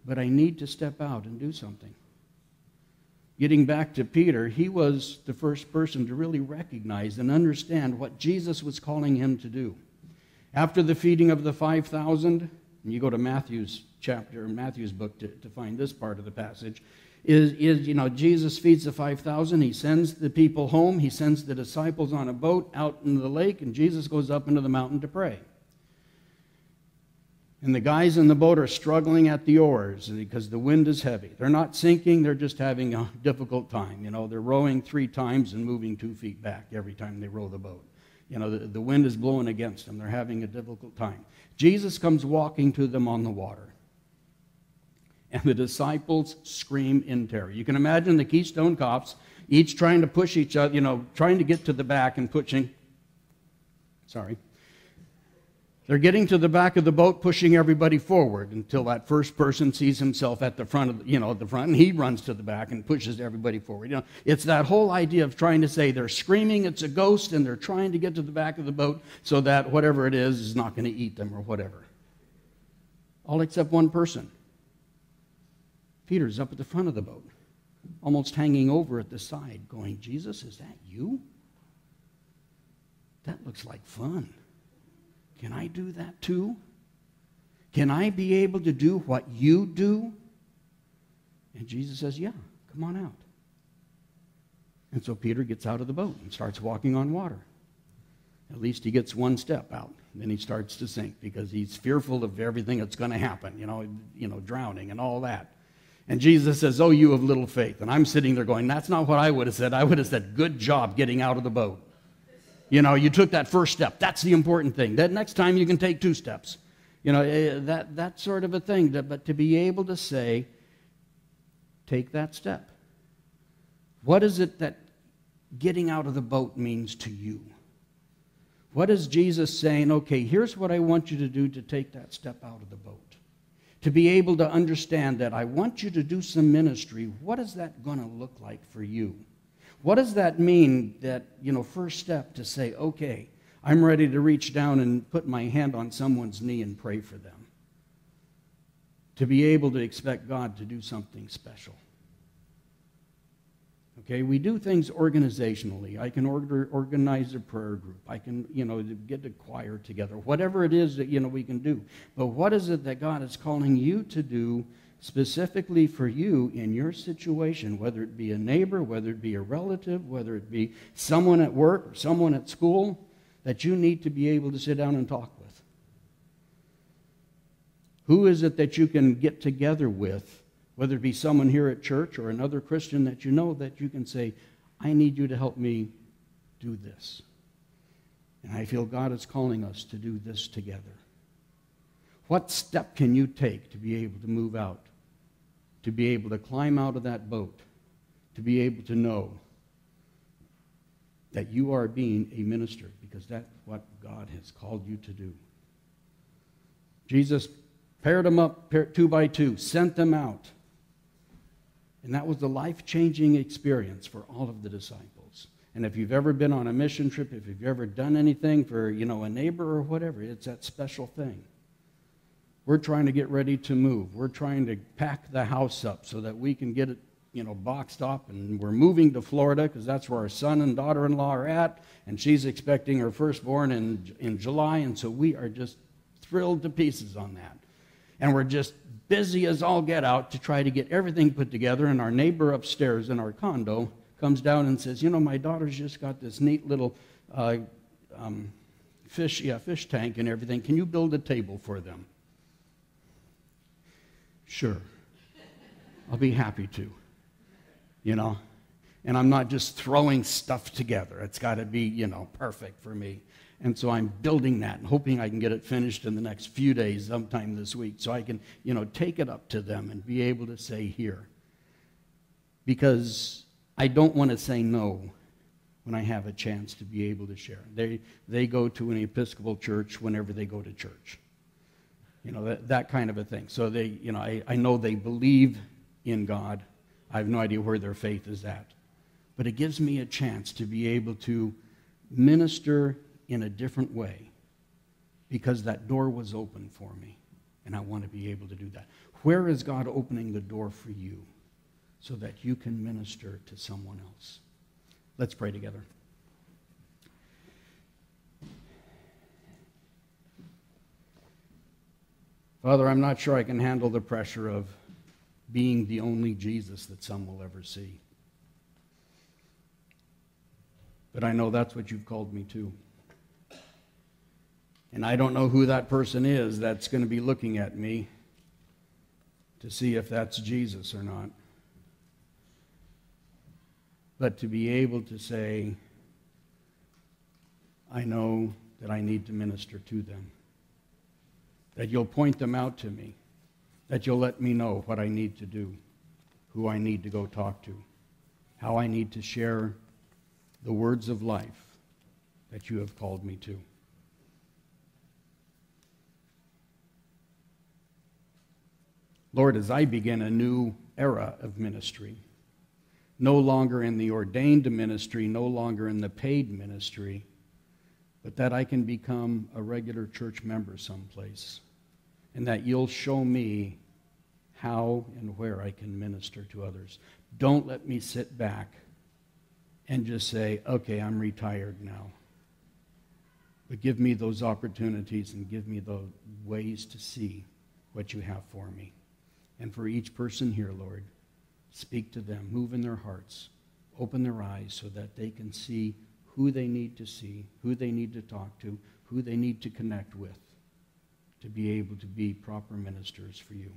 but I need to step out and do something? Getting back to Peter, he was the first person to really recognize and understand what Jesus was calling him to do. After the feeding of the 5,000, and you go to Matthew's chapter, Matthew's book to, to find this part of the passage, is, is, you know, Jesus feeds the 5,000. He sends the people home. He sends the disciples on a boat out into the lake, and Jesus goes up into the mountain to pray. And the guys in the boat are struggling at the oars because the wind is heavy. They're not sinking, they're just having a difficult time. You know, they're rowing three times and moving two feet back every time they row the boat. You know, the, the wind is blowing against them. They're having a difficult time. Jesus comes walking to them on the water. And the disciples scream in terror. You can imagine the Keystone Cops each trying to push each other, you know, trying to get to the back and pushing. Sorry they're getting to the back of the boat, pushing everybody forward until that first person sees himself at the front of, you know, at the front, and he runs to the back and pushes everybody forward. You know, it's that whole idea of trying to say they're screaming it's a ghost, and they're trying to get to the back of the boat so that whatever it is is not going to eat them or whatever. all except one person. Peter's up at the front of the boat, almost hanging over at the side, going, Jesus, is that you? That looks like fun. Can I do that too? Can I be able to do what you do? And Jesus says, Yeah, come on out. And so Peter gets out of the boat and starts walking on water. At least he gets one step out. Then he starts to sink because he's fearful of everything that's going to happen, you know, you know, drowning and all that. And Jesus says, Oh, you have little faith. And I'm sitting there going, That's not what I would have said. I would have said, Good job getting out of the boat. You know, you took that first step. That's the important thing. That next time you can take two steps. You know, eh, that, that sort of a thing. But to be able to say, take that step. What is it that getting out of the boat means to you? What is Jesus saying? Okay, here's what I want you to do to take that step out of the boat. To be able to understand that I want you to do some ministry. What is that going to look like for you? What does that mean that, you know, first step to say, okay, I'm ready to reach down and put my hand on someone's knee and pray for them? To be able to expect God to do something special. Okay, we do things organizationally. I can order, organize a prayer group. I can, you know, get a choir together. Whatever it is that, you know, we can do. But what is it that God is calling you to do specifically for you in your situation, whether it be a neighbor, whether it be a relative, whether it be someone at work or someone at school, that you need to be able to sit down and talk with? Who is it that you can get together with, whether it be someone here at church or another Christian that you know, that you can say, I need you to help me do this? And I feel God is calling us to do this together. What step can you take to be able to move out, to be able to climb out of that boat, to be able to know that you are being a minister because that's what God has called you to do? Jesus paired them up two by two, sent them out. And that was the life changing experience for all of the disciples. And if you've ever been on a mission trip, if you've ever done anything for, you know, a neighbor or whatever, it's that special thing. We're trying to get ready to move. We're trying to pack the house up so that we can get it, you know, boxed up. And we're moving to Florida because that's where our son and daughter in law are at. And she's expecting her firstborn in, in July. And so we are just thrilled to pieces on that. And we're just busy as all get out to try to get everything put together. And our neighbor upstairs in our condo comes down and says, You know, my daughter's just got this neat little uh, um, fish, yeah, fish tank and everything. Can you build a table for them? Sure. I'll be happy to. You know? And I'm not just throwing stuff together. It's got to be, you know, perfect for me. And so I'm building that and hoping I can get it finished in the next few days, sometime this week, so I can, you know, take it up to them and be able to say here. Because I don't want to say no when I have a chance to be able to share. They, they go to an Episcopal church whenever they go to church. You know, that, that kind of a thing. So they, you know, I, I know they believe in God. I have no idea where their faith is at. But it gives me a chance to be able to minister in a different way because that door was open for me. And I want to be able to do that. Where is God opening the door for you so that you can minister to someone else? Let's pray together. Father, I'm not sure I can handle the pressure of being the only Jesus that some will ever see. But I know that's what you've called me to. And I don't know who that person is that's going to be looking at me to see if that's Jesus or not. But to be able to say, I know that I need to minister to them, that you'll point them out to me, that you'll let me know what I need to do, who I need to go talk to, how I need to share the words of life that you have called me to. Lord, as I begin a new era of ministry, no longer in the ordained ministry, no longer in the paid ministry, but that I can become a regular church member someplace and that you'll show me how and where I can minister to others. Don't let me sit back and just say, okay, I'm retired now. But give me those opportunities and give me the ways to see what you have for me. And for each person here, Lord, speak to them, move in their hearts, open their eyes so that they can see who they need to see, who they need to talk to, who they need to connect with to be able to be proper ministers for you.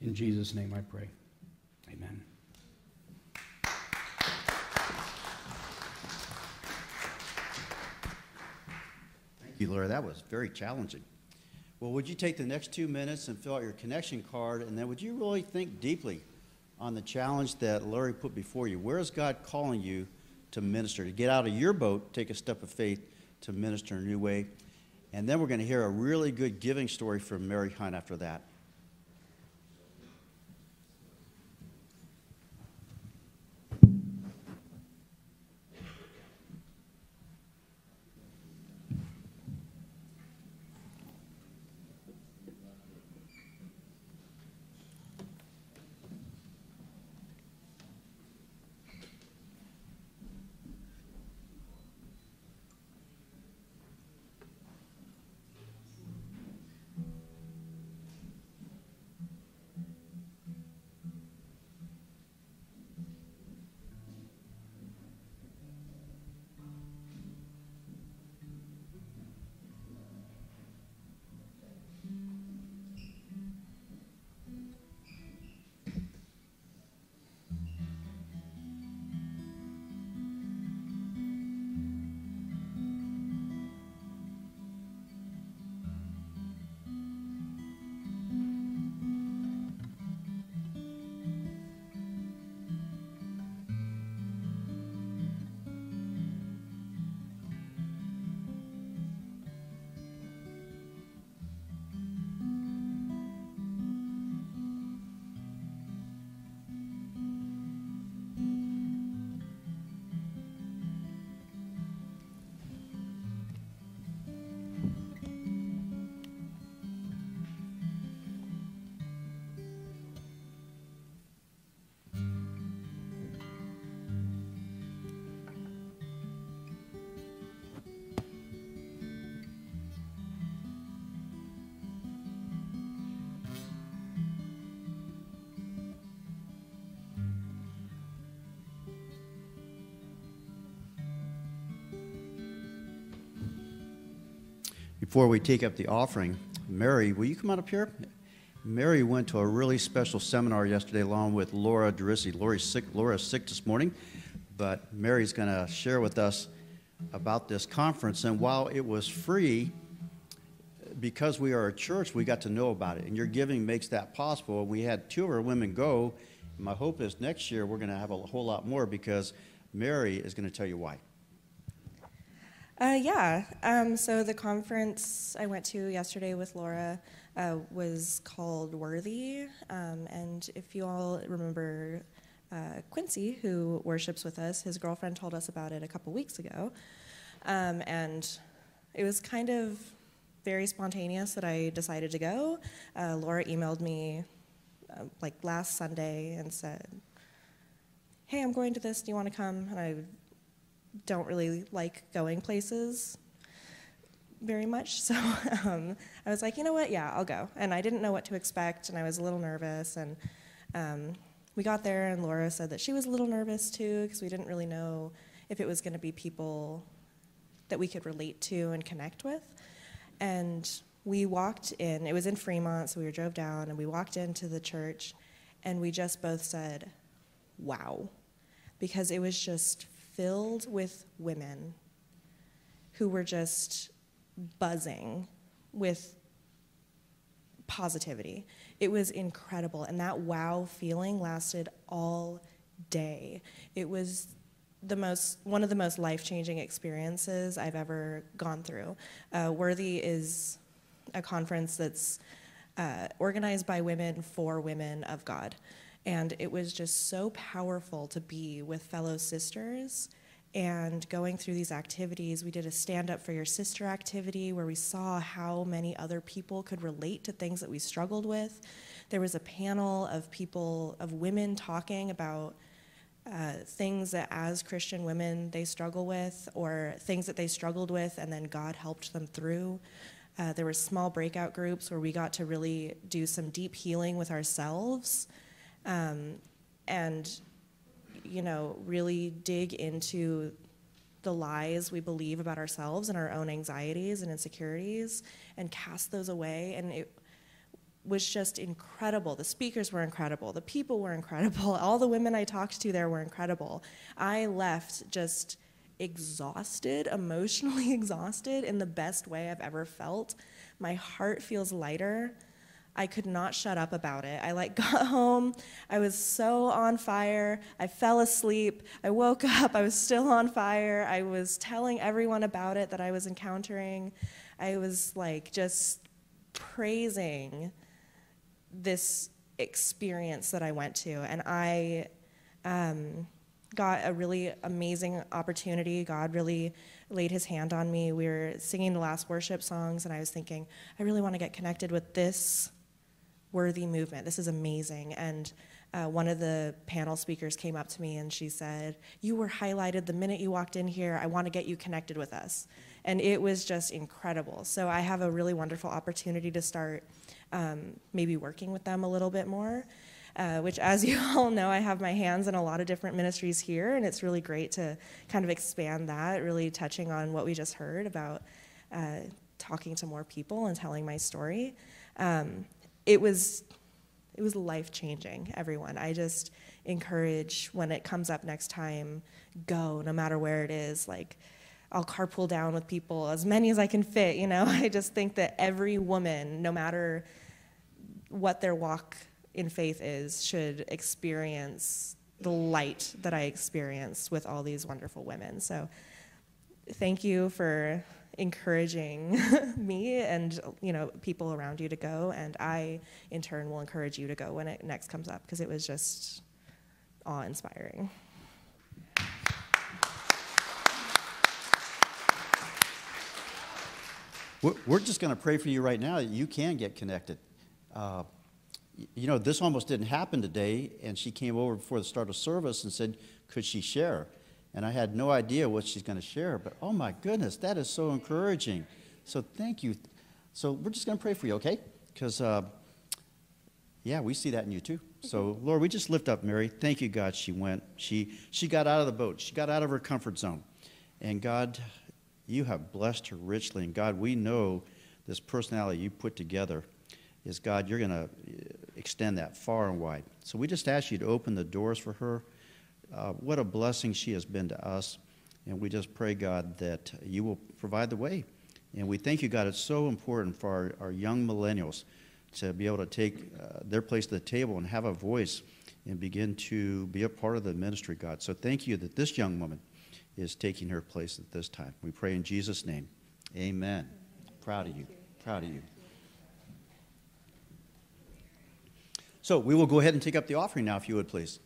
In Jesus' name I pray. Amen. Thank you, Laura. That was very challenging. Well, would you take the next two minutes and fill out your connection card, and then would you really think deeply on the challenge that Larry put before you? Where is God calling you to minister, to get out of your boat, take a step of faith to minister in a new way? And then we're going to hear a really good giving story from Mary Hunt after that. Before we take up the offering, Mary, will you come on up here? Mary went to a really special seminar yesterday along with Laura Derisi. Laura's sick, Laura's sick this morning, but Mary's going to share with us about this conference. And while it was free, because we are a church, we got to know about it. And your giving makes that possible. And we had two of our women go. My hope is next year we're going to have a whole lot more because Mary is going to tell you why. Yeah. Um, so the conference I went to yesterday with Laura uh, was called Worthy. Um, and if you all remember uh, Quincy, who worships with us, his girlfriend told us about it a couple weeks ago. Um, and it was kind of very spontaneous that I decided to go. Uh, Laura emailed me uh, like last Sunday and said, Hey, I'm going to this. Do you want to come? And I don't really like going places very much. So um, I was like, you know what? Yeah, I'll go. And I didn't know what to expect, and I was a little nervous. And um, we got there, and Laura said that she was a little nervous too because we didn't really know if it was going to be people that we could relate to and connect with. And we walked in, it was in Fremont, so we drove down, and we walked into the church, and we just both said, wow, because it was just filled with women who were just buzzing with positivity. It was incredible. And that wow feeling lasted all day. It was the most one of the most life-changing experiences I've ever gone through. Uh, Worthy is a conference that's uh, organized by women for women of God. And it was just so powerful to be with fellow sisters And going through these activities, we did a stand up for your sister activity where we saw how many other people could relate to things that we struggled with. There was a panel of people, of women talking about uh, things that as Christian women they struggle with, or things that they struggled with and then God helped them through. Uh, there were small breakout groups where we got to really do some deep healing with ourselves um, and, you know, really dig into the lies we believe about ourselves and our own anxieties and insecurities and cast those away. And it was just incredible. The speakers were incredible. The people were incredible. All the women I talked to there were incredible. I left just exhausted, emotionally exhausted in the best way I've ever felt. My heart feels lighter. I could not shut up about it. I like got home, I was so on fire. I fell asleep. I woke up, I was still on fire. I was telling everyone about it that I was encountering. I was like just praising this experience that I went to and I um, got a really amazing opportunity. God really laid his hand on me. We were singing the last worship songs, and I was thinking, I really want to get connected with this worthy movement. This is amazing. And uh, one of the panel speakers came up to me and she said, You were highlighted the minute you walked in here. I want to get you connected with us. And it was just incredible. So I have a really wonderful opportunity to start um, maybe working with them a little bit more uh, which, as you all know, I have my hands in a lot of different ministries here, and it's really great to kind of expand that, really touching on what we just heard about uh, talking to more people and telling my story. Um, it was it was life changing everyone. I just encourage when it comes up next time go no matter where it is. Like i'll carpool down with people as many as i can fit you know? I just think that every woman no matter what their walk in faith is should experience the light that I experienced with all these wonderful women. So thank you for encouraging me and you know people around you to go and I in turn will encourage you to go when it next comes up because it was just awe-inspiring. We're just going to pray for you right now that you can get connected. Uh, you know, this almost didn't happen today, and she came over before the start of service and said, could she share? And I had no idea what she's going to share, but oh my goodness, that is so encouraging. So thank you. So we're just going to pray for you, okay? Because, uh, yeah, we see that in you too. So, Lord, we just lift up Mary. Thank you, God, she went. She, she got out of the boat, she got out of her comfort zone. And God, you have blessed her richly. And God, we know this personality you put together is God, you're going to extend that far and wide. So we just ask you to open the doors for her. Uh, what a blessing she has been to us. And we just pray, God, that you will provide the way. And we thank you, God, it's so important for our, our young millennials to be able to take uh, their place at the table and have a voice and begin to be a part of the ministry, God. So thank you that this young woman is taking her place at this time. We pray in Jesus' name. Amen. Proud of you. Proud of you. So we will go ahead and take up the offering now, if you would please.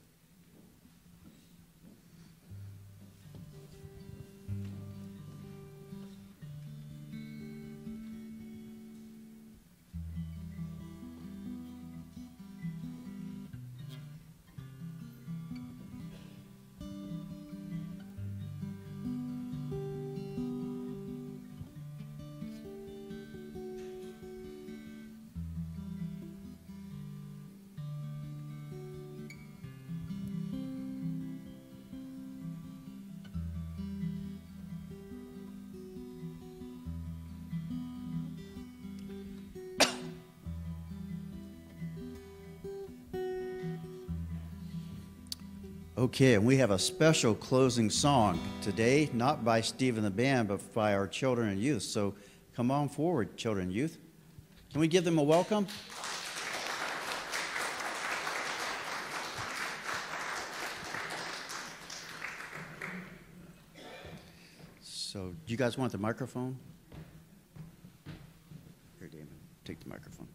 Okay, and we have a special closing song today, not by Stephen the band, but by our children and youth. So come on forward, children and youth. Can we give them a welcome? So, do you guys want the microphone? Here, Damon, take the microphone.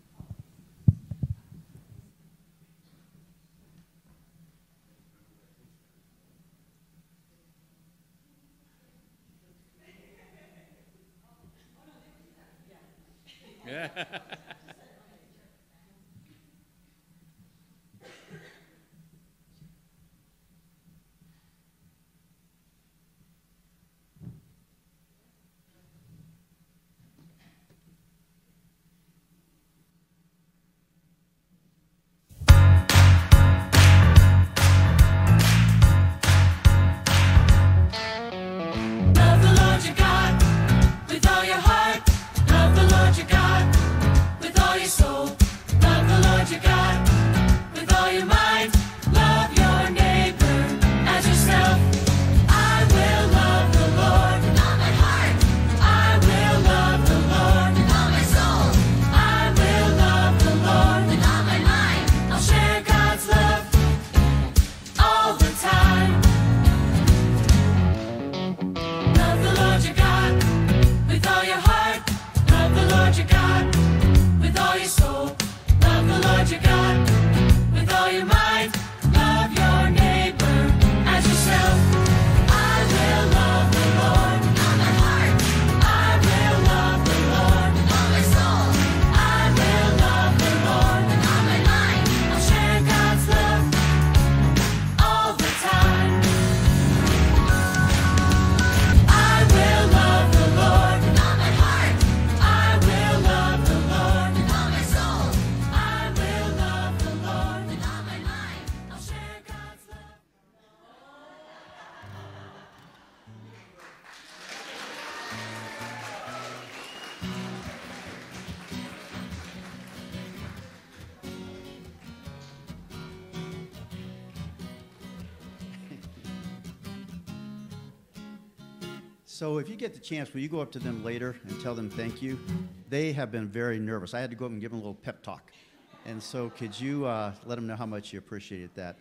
Get the chance, will you go up to them later and tell them thank you? They have been very nervous. I had to go up and give them a little pep talk. And so could you uh, let them know how much you appreciated that?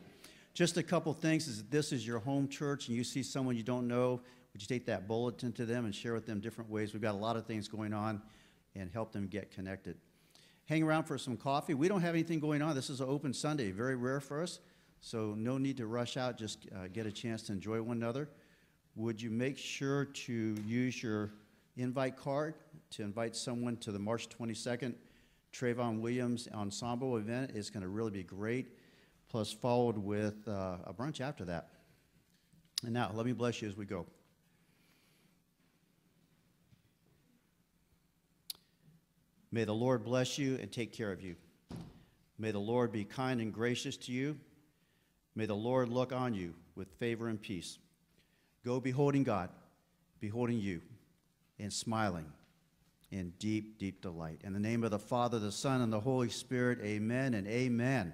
Just a couple things is this is your home church and you see someone you don't know, would you take that bulletin to them and share with them different ways? We've got a lot of things going on and help them get connected. Hang around for some coffee. We don't have anything going on. This is an open Sunday, very rare for us. So no need to rush out, just uh, get a chance to enjoy one another. Would you make sure to use your invite card to invite someone to the March 22nd Trayvon Williams Ensemble event? It's going to really be great, plus followed with uh, a brunch after that. And now, let me bless you as we go. May the Lord bless you and take care of you. May the Lord be kind and gracious to you. May the Lord look on you with favor and peace. Go beholding God, beholding you, and smiling in deep, deep delight. In the name of the Father, the Son, and the Holy Spirit, amen and amen.